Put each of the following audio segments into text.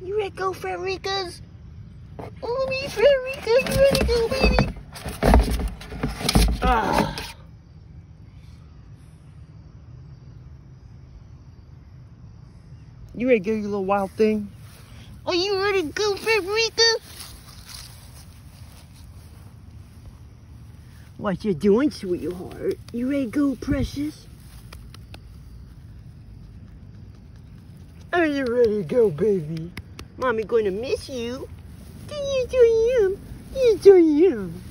You ready to go, Fredericka's? Oh, me, Fredericka, you ready to go, baby? Ah. You ready to go, you little wild thing? Are you ready to go, Fredericka? What you doing, sweetheart? You ready to go, precious? Are you ready to go, baby? Mommy gonna miss you. Yes, I am. Yes, I am.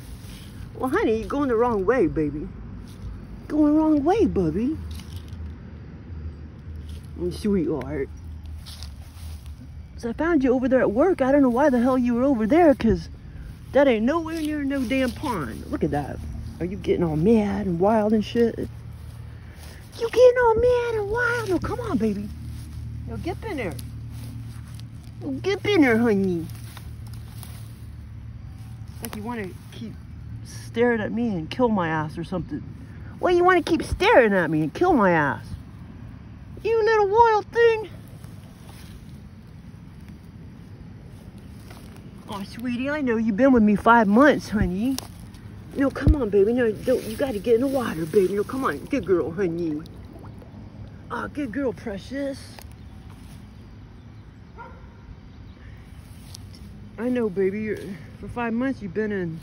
Well, honey, you're going the wrong way, baby. Going the wrong way, bubby. Oh, sweetheart. So I found you over there at work. I don't know why the hell you were over there, because that ain't nowhere near no damn pond. Look at that. Are you getting all mad and wild and shit? You getting all mad and wild? No, come on, baby. No, get in there. Get in there, honey. Like you want to keep staring at me and kill my ass or something. Well, you want to keep staring at me and kill my ass. You little wild thing. Oh, sweetie, I know you've been with me five months, honey. No, come on, baby. No, don't. You got to get in the water, baby. No, come on. Good girl, honey. Oh, good girl, precious. I know, baby. For five months, you've been in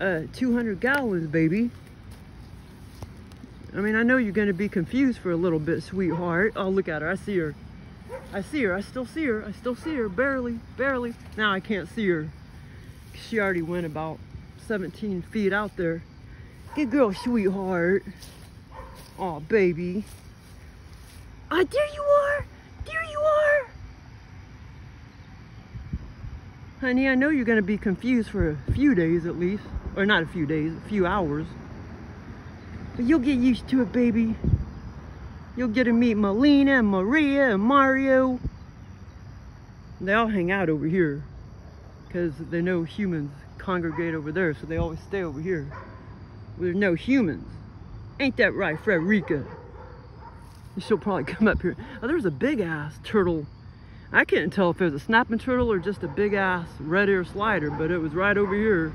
uh, 200 gallons, baby. I mean, I know you're going to be confused for a little bit, sweetheart. Oh, look at her. I see her. I see her. I still see her. I still see her. Barely. Barely. Now I can't see her. She already went about 17 feet out there. Good girl, sweetheart. Oh, baby. Ah, oh, there you are. There you are. Honey, I know you're going to be confused for a few days at least. Or not a few days, a few hours. But you'll get used to it, baby. You'll get to meet Malina and Maria and Mario. They all hang out over here. Because they know humans congregate over there, so they always stay over here. There's no humans. Ain't that right, Fredericka? She'll probably come up here. Oh, there's a big ass turtle. I can't tell if it was a snapping turtle or just a big ass red ear slider, but it was right over here.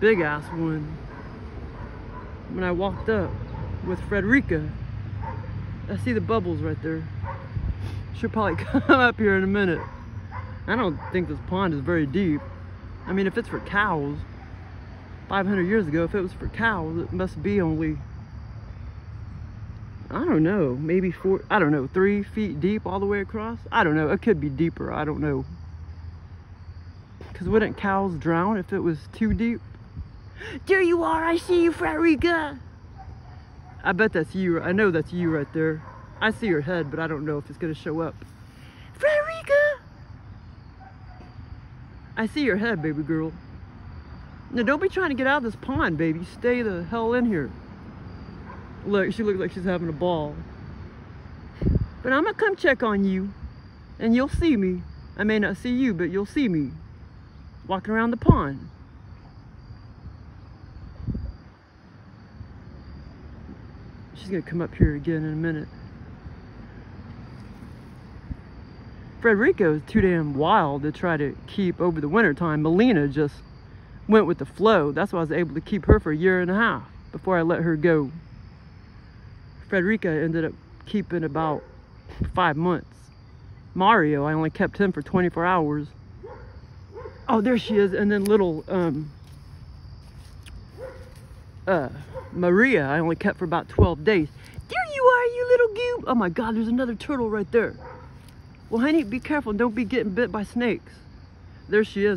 Big ass one. When I walked up with Fredericka, I see the bubbles right there. She'll probably come up here in a minute. I don't think this pond is very deep. I mean, if it's for cows, 500 years ago, if it was for cows, it must be only, I don't know, maybe four, I don't know, three feet deep all the way across? I don't know, it could be deeper, I don't know. Because wouldn't cows drown if it was too deep? There you are, I see you, Fredericka. I bet that's you, I know that's you right there. I see your head, but I don't know if it's gonna show up. Fredericka! I see your head, baby girl. Now, don't be trying to get out of this pond, baby. Stay the hell in here. Look, she looks like she's having a ball. But I'm gonna come check on you, and you'll see me. I may not see you, but you'll see me walking around the pond. She's gonna come up here again in a minute. Fredericka was too damn wild to try to keep over the winter time. Malina just went with the flow. That's why I was able to keep her for a year and a half before I let her go. Fredericka ended up keeping about five months. Mario, I only kept him for 24 hours. Oh, there she is. And then little um, uh, Maria, I only kept for about 12 days. There you are, you little goob. Oh my God, there's another turtle right there. Well, honey, be careful. Don't be getting bit by snakes. There she is.